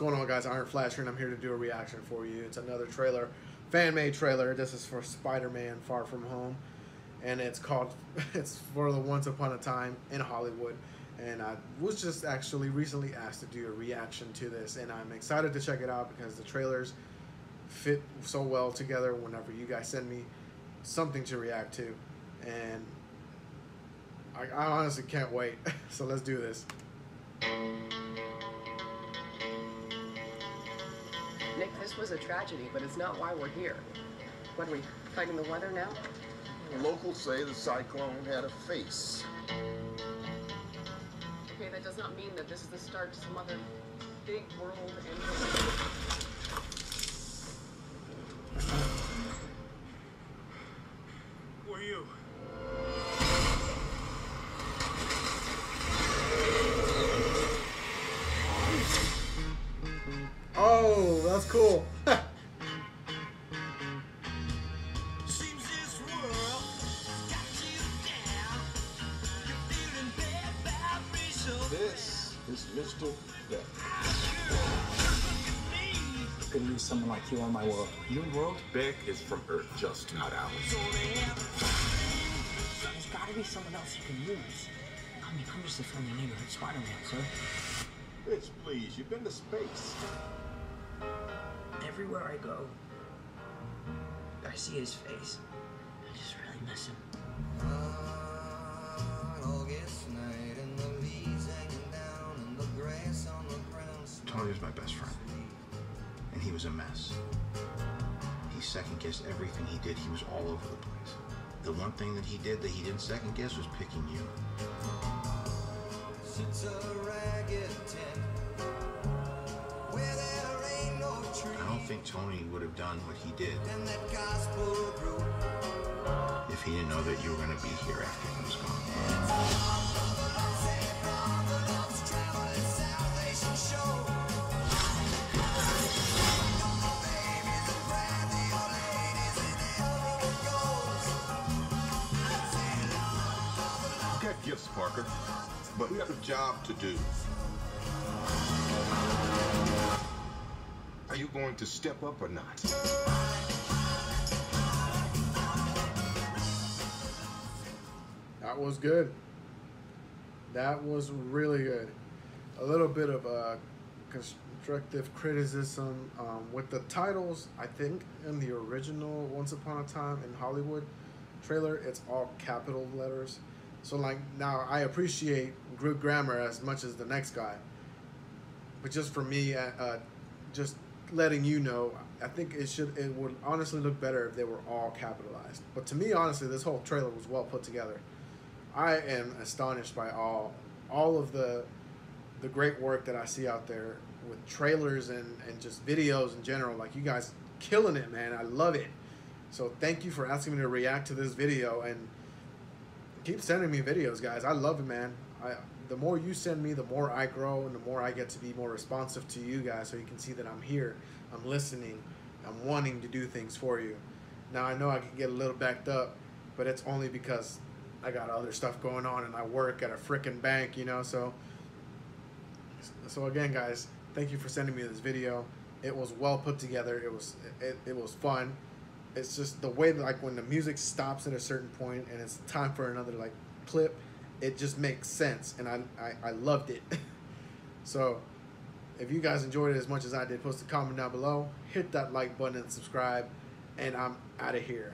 going on, guys? Iron Flasher, and I'm here to do a reaction for you. It's another trailer, fan-made trailer. This is for Spider-Man: Far From Home, and it's called. It's for the Once Upon a Time in Hollywood, and I was just actually recently asked to do a reaction to this, and I'm excited to check it out because the trailers fit so well together. Whenever you guys send me something to react to, and I, I honestly can't wait. so let's do this. This was a tragedy, but it's not why we're here. What are we, fighting the weather now? Locals say the cyclone had a face. Okay, that does not mean that this is the start to some other big world ending. Vibrations. This is Mr. Beck. I could use someone like you on my world. Your world, Beck, is from Earth, just not ours. There's gotta be someone else you can use. I mean, I'm just a friendly neighborhood Spider-Man, sir. Rich, please, you've been to space. Everywhere I go, I see his face. I just really miss him. Tony was my best friend, and he was a mess. He second guessed everything he did. He was all over the place. The one thing that he did that he didn't second guess was picking you. Think Tony would have done what he did if he didn't know that you were going to be here after he was gone. You got gifts, Parker, but we have a job to do. Are you going to step up or not? That was good. That was really good. A little bit of a constructive criticism um, with the titles. I think in the original Once Upon a Time in Hollywood trailer, it's all capital letters. So like now, I appreciate good grammar as much as the next guy. But just for me, uh, uh, just letting you know, I think it should it would honestly look better if they were all capitalized. But to me, honestly, this whole trailer was well put together. I am astonished by all all of the the great work that I see out there with trailers and, and just videos in general. Like you guys killing it, man. I love it. So thank you for asking me to react to this video and keep sending me videos, guys. I love it, man. I the more you send me, the more I grow and the more I get to be more responsive to you guys so you can see that I'm here, I'm listening, I'm wanting to do things for you. Now I know I can get a little backed up, but it's only because I got other stuff going on and I work at a freaking bank, you know, so so again guys, thank you for sending me this video. It was well put together. It was it, it was fun. It's just the way that, like when the music stops at a certain point and it's time for another like clip, it just makes sense and I I, I loved it. so if you guys enjoyed it as much as I did, post a comment down below, hit that like button and subscribe, and I'm out of here.